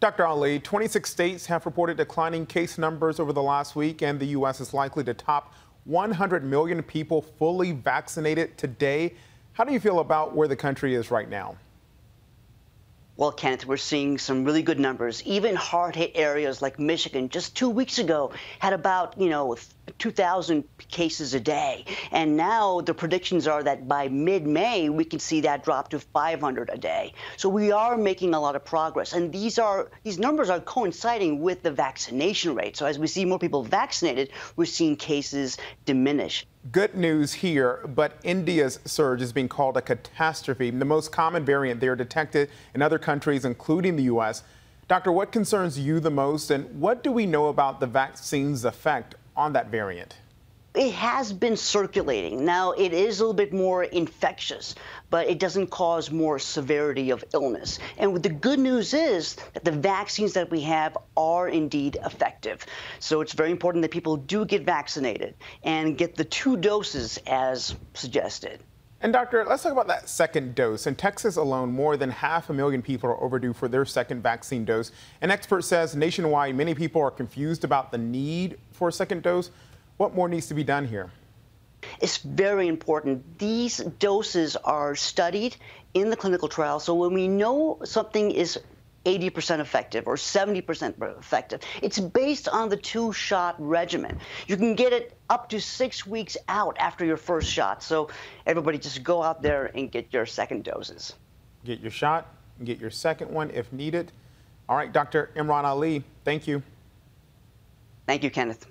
Dr. Ali, 26 states have reported declining case numbers over the last week, and the U.S. is likely to top 100 million people fully vaccinated today. How do you feel about where the country is right now? Well, Kenneth, we're seeing some really good numbers. Even hard hit areas like Michigan just two weeks ago had about, you know, 2,000 cases a day. And now the predictions are that by mid May, we can see that drop to 500 a day. So we are making a lot of progress. And these are these numbers are coinciding with the vaccination rate. So as we see more people vaccinated, we're seeing cases diminish. Good news here, but India's surge is being called a catastrophe. The most common variant there detected in other countries, including the U.S. Doctor, what concerns you the most, and what do we know about the vaccine's effect on that variant? It has been circulating. Now, it is a little bit more infectious, but it doesn't cause more severity of illness. And the good news is that the vaccines that we have are indeed effective. So it's very important that people do get vaccinated and get the two doses as suggested. And doctor, let's talk about that second dose. In Texas alone, more than half a million people are overdue for their second vaccine dose. An expert says nationwide, many people are confused about the need for a second dose. What more needs to be done here? It's very important. These doses are studied in the clinical trial. So when we know something is 80% effective or 70% effective. It's based on the two shot regimen. You can get it up to six weeks out after your first shot. So everybody just go out there and get your second doses. Get your shot, get your second one if needed. All right, Dr. Imran Ali, thank you. Thank you, Kenneth.